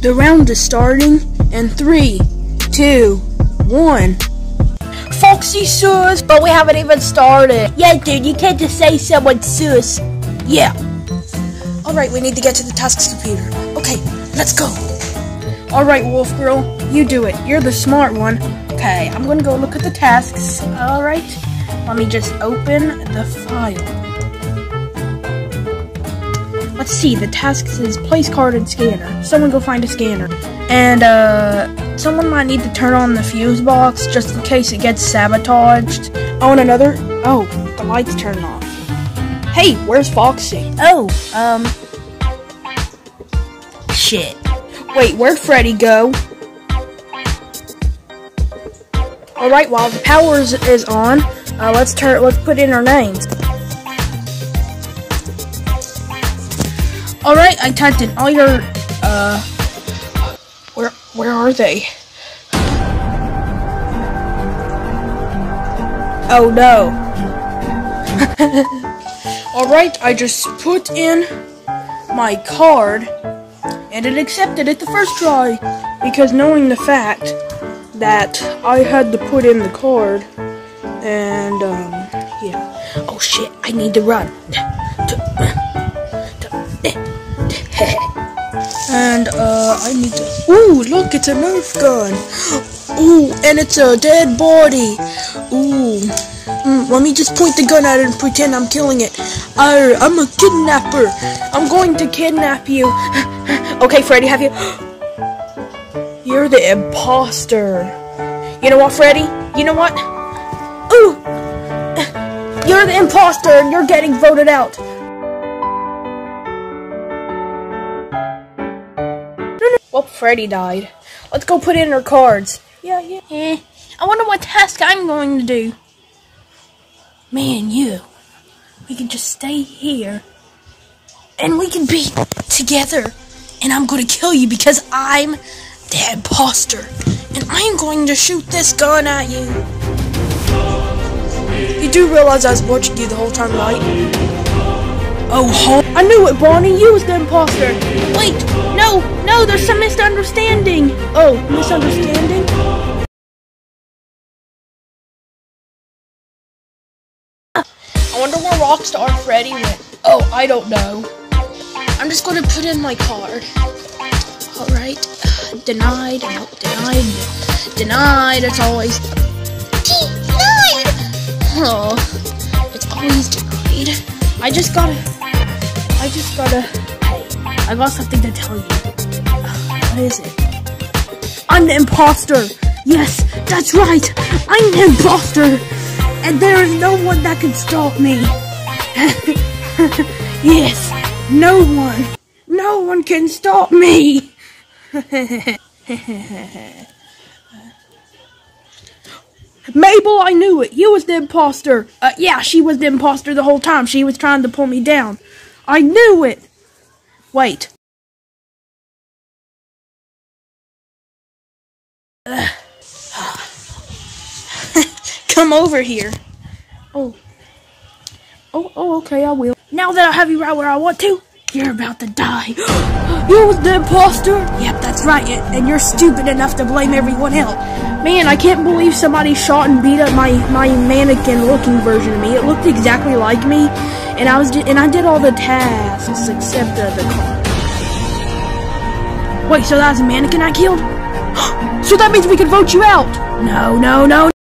The round is starting in three, two, one. Foxy sus, But we haven't even started. Yeah, dude, you can't just say someone's sus. yeah. Alright, we need to get to the tasks computer. Okay, let's go. Alright, Wolf Girl, you do it. You're the smart one. Okay, I'm gonna go look at the tasks. Alright, let me just open the file. Let's see, the task is place card and scanner. Someone go find a scanner. And, uh, someone might need to turn on the fuse box just in case it gets sabotaged. Oh, and another. Oh, the lights turned off. Hey, where's Foxy? Oh, um. Shit. Wait, where'd Freddy go? Alright, while the power is, on, uh, let's turn let's put in our names. I typed in all your uh where where are they? Oh no. Alright, I just put in my card and it accepted it the first try because knowing the fact that I had to put in the card and um yeah oh shit I need to run uh I need to ooh look it's a nerf gun ooh and it's a dead body ooh Mm, let me just point the gun at it and pretend I'm killing it. I'm a kidnapper. I'm going to kidnap you. okay, Freddy, have you? You're the imposter. You know what, Freddy? You know what? Ooh! You're the imposter and you're getting voted out. Well, Freddy died. Let's go put in our cards. Yeah, yeah. Eh. I wonder what task I'm going to do. Me and you, we can just stay here and we can be together. And I'm going to kill you because I'm the imposter. And I'm going to shoot this gun at you. You do realize I was watching you the whole time, right? Oh, I knew it, Bonnie. You was the imposter. Wait, no, no, there's some misunderstanding. Oh, misunderstanding? I wonder where Rockstar Freddy went. Oh, I don't know. I'm just going to put in my card. Alright. Denied. Nope. Denied. Denied. It's always denied. Oh, it's always denied. I just gotta. I just gotta. Hey, I got something to tell you. What is it? I'm the imposter. Yes, that's right. I'm the imposter and there is no one that can stop me. yes, no one. No one can stop me. Mabel, I knew it. You was the imposter. Uh, yeah, she was the imposter the whole time. She was trying to pull me down. I knew it. Wait. Come over here. Oh. Oh, oh, okay, I will. Now that I have you right where I want to, you're about to die. you was the imposter? Yep, that's right. And you're stupid enough to blame everyone else. Man, I can't believe somebody shot and beat up my, my mannequin-looking version of me. It looked exactly like me, and I was and I did all the tasks except the, the car. Wait, so that was a mannequin I killed? so that means we can vote you out? No, no, no.